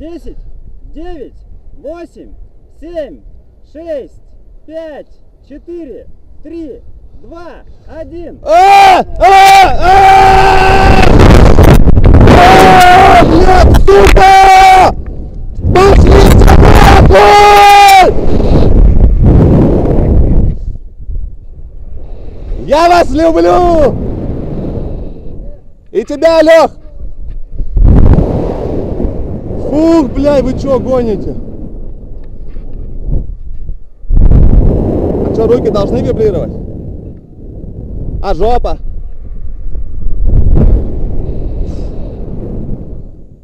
десять, девять, восемь, семь, шесть, пять, четыре, три, два, один. А! А! А! А! Блядь, сука! Пошлите нахуй! Я вас люблю! И тебя, Лех! Фух, блядь, вы чё гоните? А что, руки должны вибрировать? А жопа?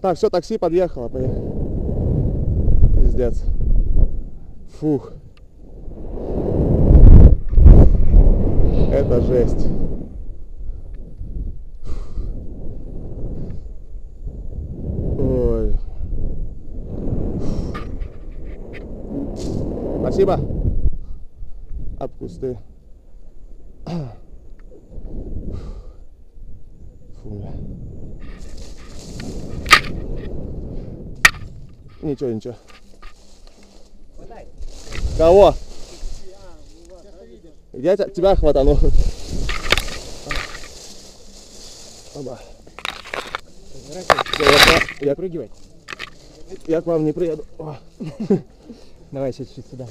Так, все, такси подъехало, поехали. Пиздец. Фух. Это жесть. Спасибо. От кусты. Фу. Ничего, ничего. Кого? Я тебя, тебя хватану. Оба. Я, я, я, я к вам не приеду. О. Давай сейчас чуть сюда.